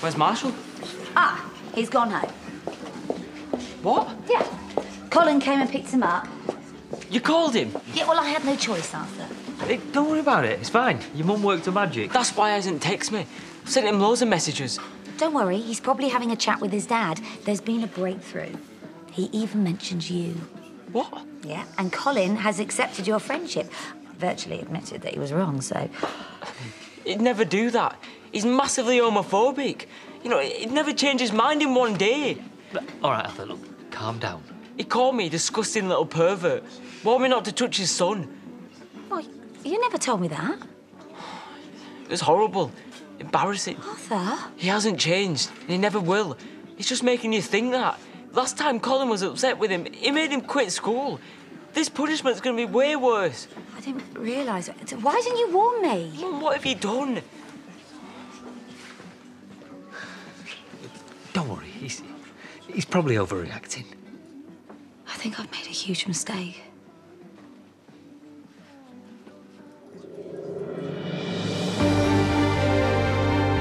Where's Marshall? Ah, he's gone home. What? Yeah. Colin came and picked him up. You called him? Yeah, well, I had no choice, Arthur. Hey, don't worry about it. It's fine. Your mum worked a magic. That's why he hasn't texted me. I've sent him loads of messages. Don't worry, he's probably having a chat with his dad. There's been a breakthrough. He even mentioned you. What? Yeah, and Colin has accepted your friendship. Virtually admitted that he was wrong, so. He'd never do that. He's massively homophobic. You know, he'd never change his mind in one day. All right, Arthur, look, calm down. He called me a disgusting little pervert. Warned me not to touch his son. Well, you never told me that. It was horrible. Embarrassing. Arthur? He hasn't changed, and he never will. He's just making you think that. Last time Colin was upset with him, he made him quit school. This punishment's gonna be way worse. I didn't realise. It. Why didn't you warn me? Mum, what have you done? Don't worry, he's, he's probably overreacting. I think I've made a huge mistake.